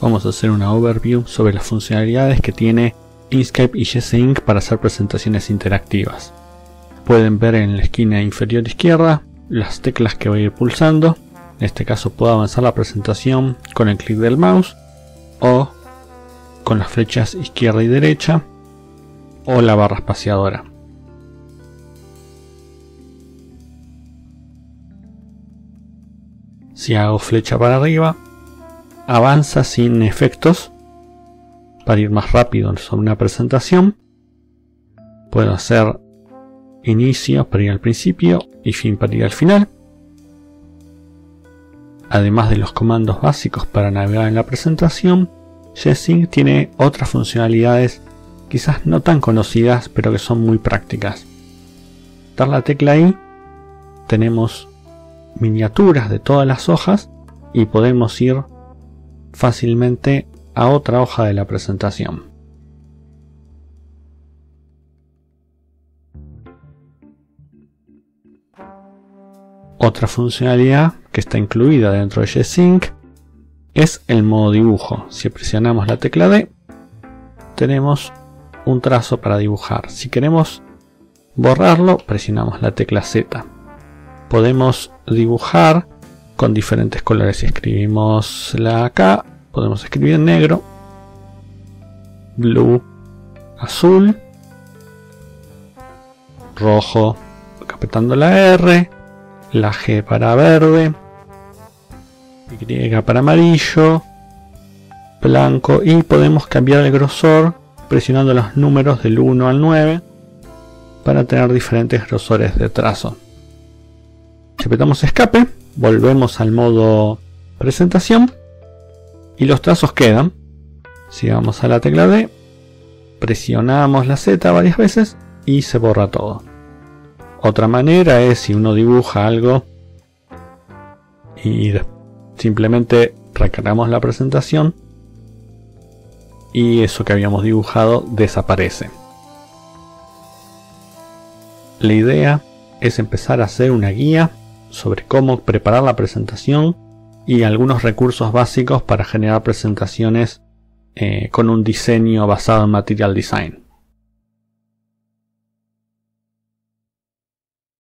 vamos a hacer una overview sobre las funcionalidades que tiene Inkscape y G-Sync para hacer presentaciones interactivas. Pueden ver en la esquina inferior izquierda las teclas que voy a ir pulsando. En este caso puedo avanzar la presentación con el clic del mouse o con las flechas izquierda y derecha o la barra espaciadora. Si hago flecha para arriba, avanza sin efectos para ir más rápido sobre una presentación. Puedo hacer inicio para ir al principio y fin para ir al final. Además de los comandos básicos para navegar en la presentación, G-Sync tiene otras funcionalidades quizás no tan conocidas pero que son muy prácticas. Dar la tecla ahí, tenemos miniaturas de todas las hojas y podemos ir fácilmente a otra hoja de la presentación. Otra funcionalidad que está incluida dentro de G-Sync es el modo dibujo. Si presionamos la tecla D, tenemos un trazo para dibujar. Si queremos borrarlo, presionamos la tecla Z. Podemos dibujar con diferentes colores. Si escribimos la K, podemos escribir en negro, blue, azul, rojo, apretando la R, la G para verde, Y para amarillo, blanco y podemos cambiar el grosor presionando los números del 1 al 9 para tener diferentes grosores de trazo. Si apretamos escape, volvemos al modo presentación y los trazos quedan. Si vamos a la tecla D, presionamos la Z varias veces y se borra todo. Otra manera es si uno dibuja algo y simplemente recargamos la presentación y eso que habíamos dibujado desaparece. La idea es empezar a hacer una guía sobre cómo preparar la presentación y algunos recursos básicos para generar presentaciones eh, con un diseño basado en Material Design.